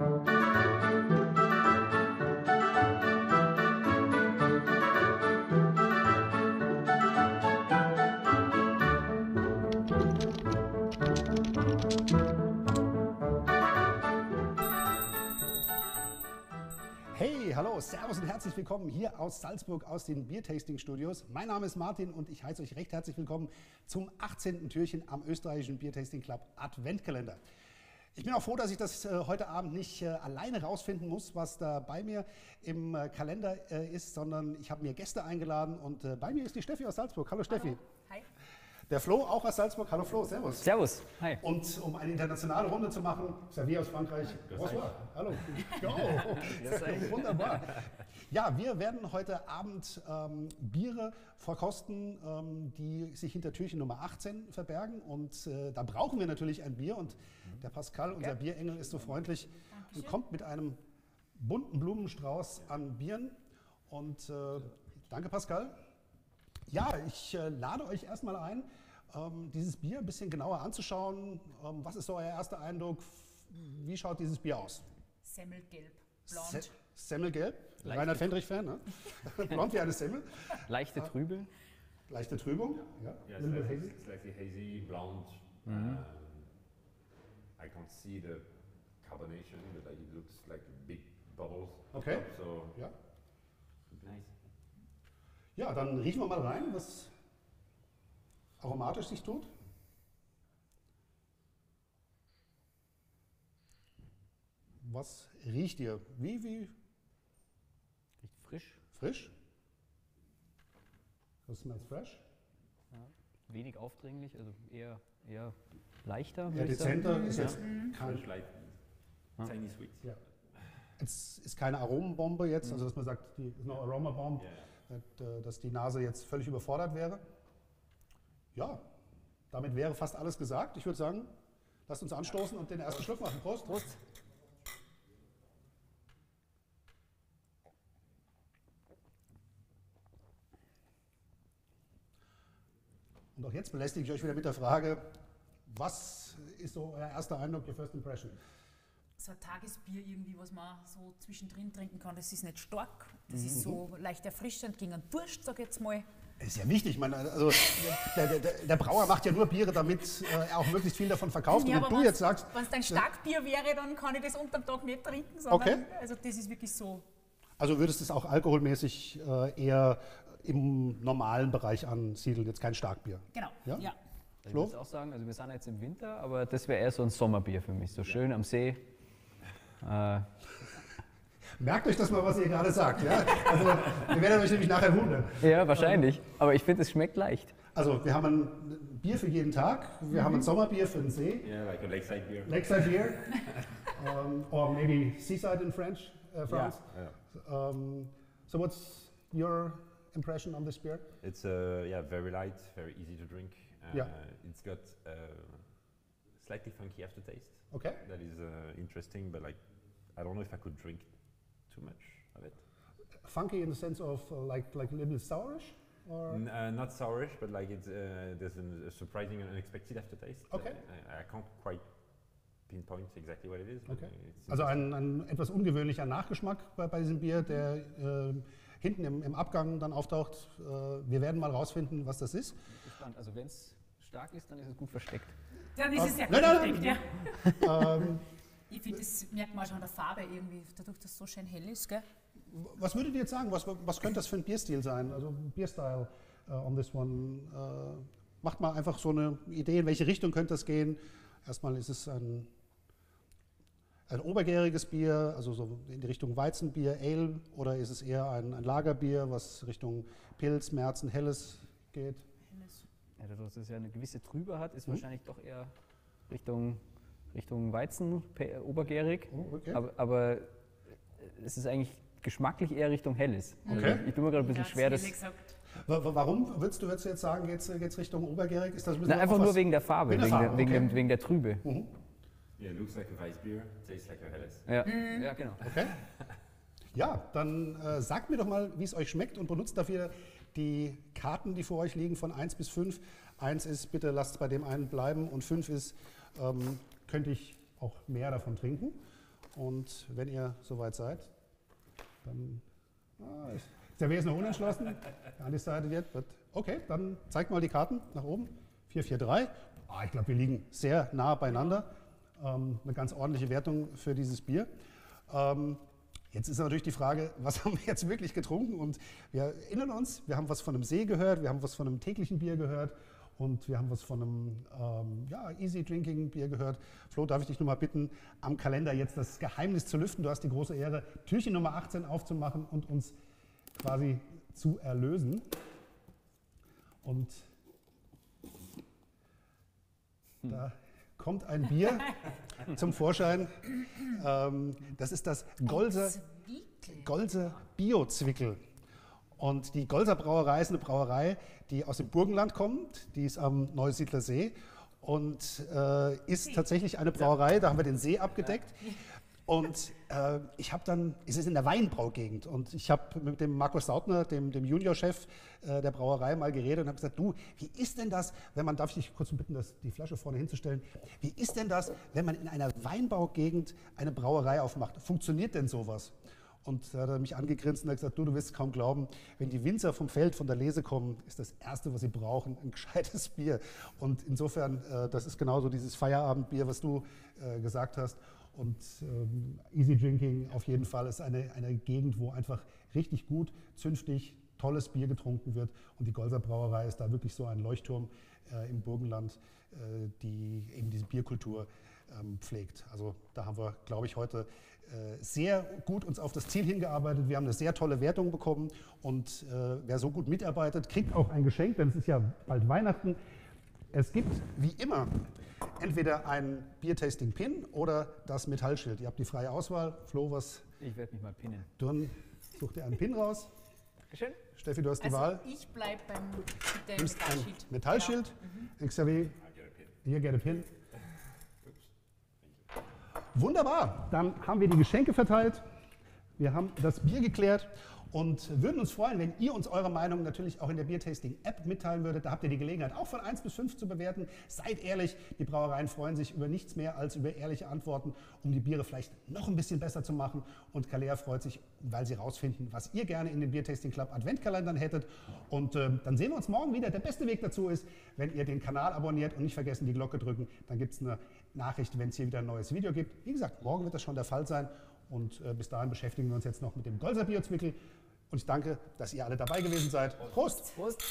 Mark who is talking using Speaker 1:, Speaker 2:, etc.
Speaker 1: Hey, hallo, Servus und herzlich willkommen hier aus Salzburg aus den Biertasting Studios. Mein Name ist Martin und ich heiße euch recht herzlich willkommen zum 18. Türchen am österreichischen Biertasting Club Adventkalender. Ich bin auch froh, dass ich das äh, heute Abend nicht äh, alleine rausfinden muss, was da bei mir im äh, Kalender äh, ist, sondern ich habe mir Gäste eingeladen und äh, bei mir ist die Steffi aus Salzburg. Hallo Steffi.
Speaker 2: Hi.
Speaker 1: Der Flo auch aus Salzburg. Hallo Flo, servus.
Speaker 3: Servus. Hi.
Speaker 1: Und um eine internationale Runde zu machen, Xavier aus Frankreich. Bonsoir. Hallo. Oh, wunderbar. Ja, wir werden heute Abend ähm, Biere verkosten, ähm, die sich hinter Türchen Nummer 18 verbergen. Und äh, da brauchen wir natürlich ein Bier. Und der Pascal, unser Bierengel, ist so freundlich und kommt mit einem bunten Blumenstrauß an Bieren. Und äh, danke, Pascal. Ja, ich äh, lade euch erstmal ein, ähm, dieses Bier ein bisschen genauer anzuschauen. Ähm, was ist so euer erster Eindruck? Wie schaut dieses Bier aus?
Speaker 2: Semmelgelb,
Speaker 1: Se
Speaker 2: blond.
Speaker 1: Semmelgelb,
Speaker 3: Leicht
Speaker 1: Reinhard Fendrich-Fan, ne? Blond wie eine Semmel.
Speaker 3: Leichte Trübel.
Speaker 1: Leichte Trübung. Ja.
Speaker 4: Yeah,
Speaker 1: Little bit
Speaker 4: slightly,
Speaker 1: hazy.
Speaker 4: slightly hazy, blonde. I can't see the carbonation, but like, it looks like big bubbles.
Speaker 1: Okay.
Speaker 4: So
Speaker 1: Ja.
Speaker 3: Nice.
Speaker 1: ja, dann riechen wir mal rein, was aromatisch sich tut. Was riecht ihr? Wie, wie
Speaker 3: Riecht frisch.
Speaker 1: frisch? Das smells fresh.
Speaker 3: Wenig aufdringlich, also eher, eher leichter.
Speaker 1: Ja,
Speaker 3: sagen.
Speaker 1: dezenter ist jetzt
Speaker 4: fresh,
Speaker 1: kein,
Speaker 4: like tiny sweet.
Speaker 1: ja. Es ist keine Aromenbombe jetzt, also dass man sagt, die ist noch Aroma Bomb,
Speaker 4: Yeah.
Speaker 1: dass, äh, dass die Nase jetzt völlig überfordert wäre. Ja, damit wäre fast alles gesagt. Ich würde sagen, lasst uns anstoßen und den ersten Schluck machen. Prost.
Speaker 3: Prost.
Speaker 1: Auch jetzt belästige ich euch wieder mit der Frage, was ist so euer erster Eindruck, your first impression?
Speaker 2: So ein Tagesbier irgendwie, was man so zwischendrin trinken kann, das ist nicht stark, das
Speaker 1: Mhm.
Speaker 2: ist so leicht erfrischend gegen einen Durst, sag ich jetzt mal.
Speaker 1: Das ist ja wichtig. Ich meine, also der, der, der, Brauer macht ja nur Biere, damit äh, er auch möglichst viel davon verkauft. und wenn du jetzt sagst,
Speaker 2: wenn's ein Starkbier wäre, dann kann ich das unterm Tag nicht trinken, sondern
Speaker 1: Okay.
Speaker 2: also das ist wirklich so.
Speaker 1: also würdest du es auch alkoholmäßig äh, eher im normalen Bereich ansiedeln, jetzt kein Starkbier.
Speaker 2: Genau.
Speaker 1: Ja?
Speaker 2: Ja.
Speaker 3: Ich würde auch sagen, also wir sind jetzt im Winter, aber das wäre eher so ein Sommerbier für mich. So schön am See. Äh,
Speaker 1: Merkt euch das mal, was ihr gerade sagt. Ja? Also, wir werden euch nämlich nachher wundern.
Speaker 3: ja, wahrscheinlich. Aber ich finde, es schmeckt leicht.
Speaker 1: Also, wir haben ein Bier für jeden Tag, wir haben ein Sommerbier für den See,
Speaker 4: Yeah, like a lakeside beer.
Speaker 1: Lakeside Beer, um, or maybe Seaside in French, uh, France.
Speaker 4: Yeah.
Speaker 1: Um, so, what's your impression on this beer?
Speaker 4: It's uh, yeah, very light, very easy to drink. Uh,
Speaker 1: Yeah.
Speaker 4: It's got uh, slightly funky aftertaste.
Speaker 1: Okay.
Speaker 4: That is uh, interesting, but like I don't know if I could drink too much of it.
Speaker 1: Funky in the sense of uh, like like a little sourish,
Speaker 4: N- uh, not sourish, but like it's uh, there's an, a surprising and unexpected aftertaste.
Speaker 1: Okay.
Speaker 4: I, I can't quite pinpoint exactly what it is.
Speaker 1: Okay. Also ein, ein etwas ungewöhnlicher Nachgeschmack bei, bei diesem Bier, der äh, hinten im, im Abgang dann auftaucht. Äh, wir werden mal rausfinden, was das ist.
Speaker 3: Gespannt. Also wenn es stark ist, dann ist es gut versteckt.
Speaker 2: Dann ist es sehr
Speaker 1: nein,
Speaker 2: gut
Speaker 1: nein,
Speaker 2: versteckt, ja.
Speaker 1: ähm,
Speaker 2: Ich finde, das merkt man schon an der Farbe irgendwie, dadurch, dass es so schön hell ist, gell?
Speaker 1: was würdet ihr jetzt sagen? Was, was könnte das für ein Bierstil sein? Also Bierstyle äh, on this one. Äh, macht mal einfach so eine Idee, in welche Richtung könnte das gehen. Erstmal ist es ein, ein obergäriges Bier, also so in die Richtung Weizenbier, Ale, oder ist es eher ein, ein Lagerbier, was Richtung Pilz, Märzen, Helles geht?
Speaker 2: Helles.
Speaker 3: Ja, dadurch, dass es ja eine gewisse Trübe hat, ist
Speaker 1: Mhm.
Speaker 3: wahrscheinlich doch eher Richtung, Richtung Weizen, obergärig.
Speaker 1: Oh, okay.
Speaker 3: Aber, aber es ist eigentlich geschmacklich eher Richtung Helles. Also
Speaker 1: Okay.
Speaker 3: ich tue mir gerade ein bisschen
Speaker 2: Ja,
Speaker 3: schwer,
Speaker 2: das
Speaker 1: Warum würdest du würdest du jetzt sagen, geht es Richtung obergärig? Ist das ein bisschen
Speaker 3: Na, einfach nur wegen der Farbe,
Speaker 1: Wegen
Speaker 3: wegen,
Speaker 1: der
Speaker 3: der,
Speaker 1: Farbe,
Speaker 3: wegen,
Speaker 1: okay.
Speaker 3: dem, wegen der Trübe.
Speaker 1: Mhm.
Speaker 4: Yeah, it looks like a Weiss beer, tastes like a Helles.
Speaker 3: Ja, ja genau.
Speaker 1: Okay. Ja, dann äh, sagt mir doch mal, wie es euch schmeckt und benutzt dafür die Karten, die vor euch liegen, von 1 bis 5. 1 ist, bitte lasst bei dem einen bleiben und 5 ist, ähm, könnte ich auch mehr davon trinken. Und wenn ihr soweit seid, dann. Ah, ist der W ist noch unentschlossen. Undecided yet, but okay, dann zeigt mal die Karten nach oben. 4, 4, 3. Ah, ich glaube, wir liegen sehr nah beieinander. Ähm, eine ganz ordentliche Wertung für dieses Bier. Ähm, jetzt ist natürlich die Frage, was haben wir jetzt wirklich getrunken? Und wir erinnern uns, wir haben was von einem See gehört, wir haben was von einem täglichen Bier gehört und wir haben was von einem ähm, ja, Easy Drinking Bier gehört. Flo, darf ich dich nur mal bitten, am Kalender jetzt das Geheimnis zu lüften? Du hast die große Ehre, Türchen Nummer 18 aufzumachen und uns quasi zu erlösen. Und da kommt ein Bier zum Vorschein. Ähm, das ist das Golse, Golse Bio-Zwickel. Und die Golser Brauerei ist eine Brauerei, die aus dem Burgenland kommt. Die ist am Neusiedler See und äh, ist tatsächlich eine Brauerei. Da haben wir den See abgedeckt. Und äh, ich habe dann, es ist in der Weinbraugegend und ich habe mit dem Markus Sautner, dem, dem Juniorchef äh, der Brauerei, mal geredet und habe gesagt, du, wie ist denn das, wenn man, darf ich dich kurz bitten, das, die Flasche vorne hinzustellen, wie ist denn das, wenn man in einer Weinbaugegend eine Brauerei aufmacht? Funktioniert denn sowas? Und da hat er mich angegrinst und hat gesagt, du, du wirst kaum glauben, wenn die Winzer vom Feld, von der Lese kommen, ist das Erste, was sie brauchen, ein gescheites Bier. Und insofern, äh, das ist genauso dieses Feierabendbier, was du äh, gesagt hast. Und ähm, Easy Drinking auf jeden Fall ist eine, eine Gegend, wo einfach richtig gut, zünftig, tolles Bier getrunken wird. Und die Golser Brauerei ist da wirklich so ein Leuchtturm äh, im Burgenland, äh, die eben diese Bierkultur ähm, pflegt. Also da haben wir, glaube ich, heute äh, sehr gut uns auf das Ziel hingearbeitet. Wir haben eine sehr tolle Wertung bekommen und äh, wer so gut mitarbeitet, kriegt auch ein Geschenk, denn es ist ja bald Weihnachten. Es gibt wie immer entweder ein Biertasting-Pin oder das Metallschild. Ihr habt die freie Auswahl. Flo, was?
Speaker 3: Ich werde mich mal pinnen.
Speaker 1: Dann such dir einen Pin raus.
Speaker 3: Dankeschön.
Speaker 1: Steffi, du hast die
Speaker 2: Also
Speaker 1: Wahl.
Speaker 2: ich bleibe beim Metallschild.
Speaker 1: Metallschild.
Speaker 2: Genau.
Speaker 1: Xavier, hier get a pin. Wunderbar, dann haben wir die Geschenke verteilt. Wir haben das Bier geklärt und würden uns freuen, wenn ihr uns eure Meinung natürlich auch in der Biertasting-App mitteilen würdet. Da habt ihr die Gelegenheit, auch von 1 bis 5 zu bewerten. Seid ehrlich, die Brauereien freuen sich über nichts mehr als über ehrliche Antworten, um die Biere vielleicht noch ein bisschen besser zu machen. Und Kalea freut sich, weil sie rausfinden, was ihr gerne in den Biertasting Club Adventkalendern hättet. Und ähm, dann sehen wir uns morgen wieder. Der beste Weg dazu ist, wenn ihr den Kanal abonniert und nicht vergessen, die Glocke drücken. Dann gibt es eine Nachricht, wenn es hier wieder ein neues Video gibt. Wie gesagt, morgen wird das schon der Fall sein. Und äh, bis dahin beschäftigen wir uns jetzt noch mit dem Golser Bierzwickel. Und ich danke, dass ihr alle dabei gewesen seid. Prost!
Speaker 3: Prost.